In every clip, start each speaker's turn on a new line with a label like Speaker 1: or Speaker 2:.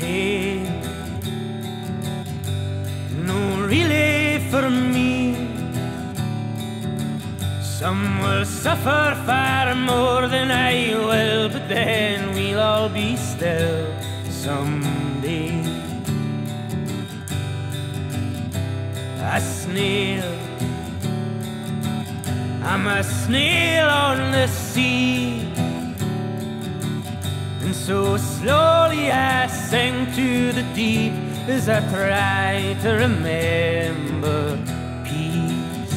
Speaker 1: pain. No relief for me. Some will suffer far more than I will, but then we'll all be still someday. A snail, I'm a snail on the sea. And so slowly I sink to the deep as I try to remember peace.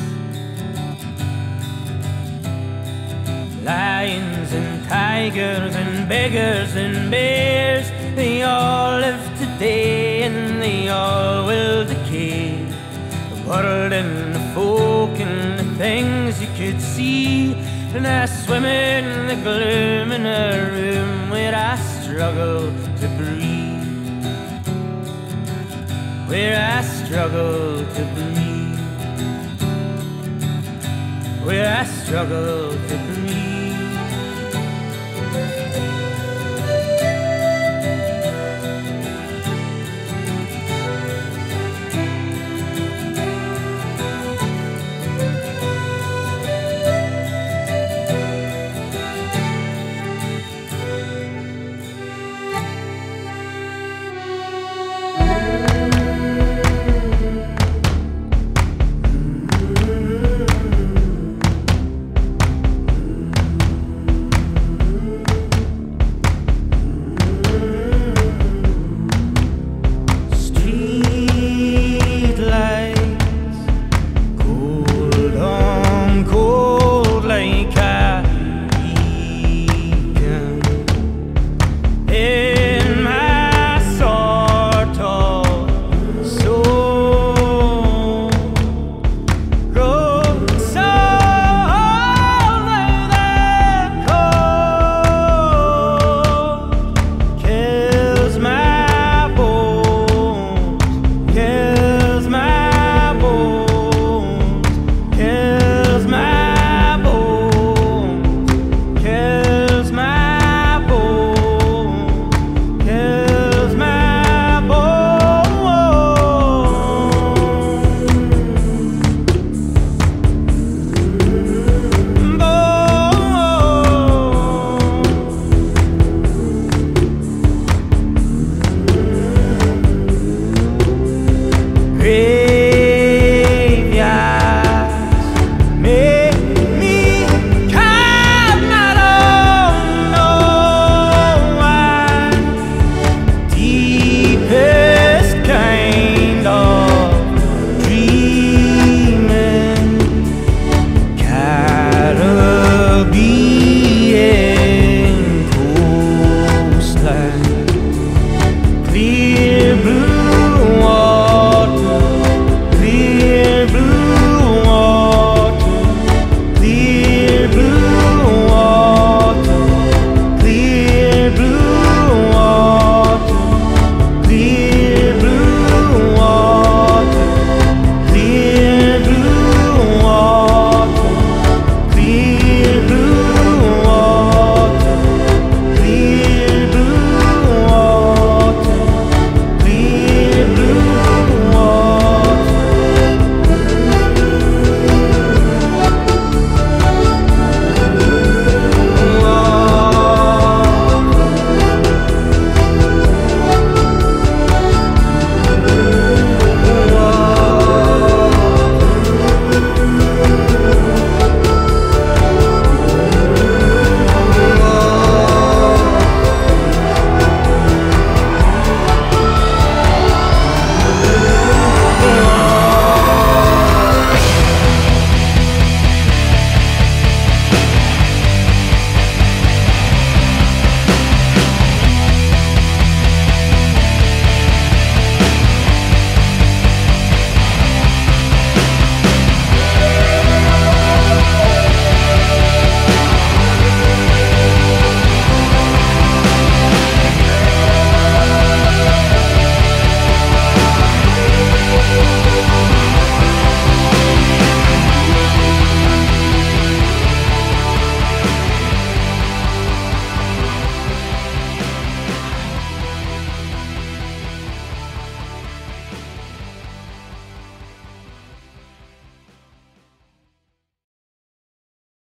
Speaker 1: Lions and tigers and beggars and bears, they all live today and they all will decay. The world and the folk and the things. And I swim in the gloom in a room where I struggle to breathe. Where I struggle to breathe. Where I struggle to breathe.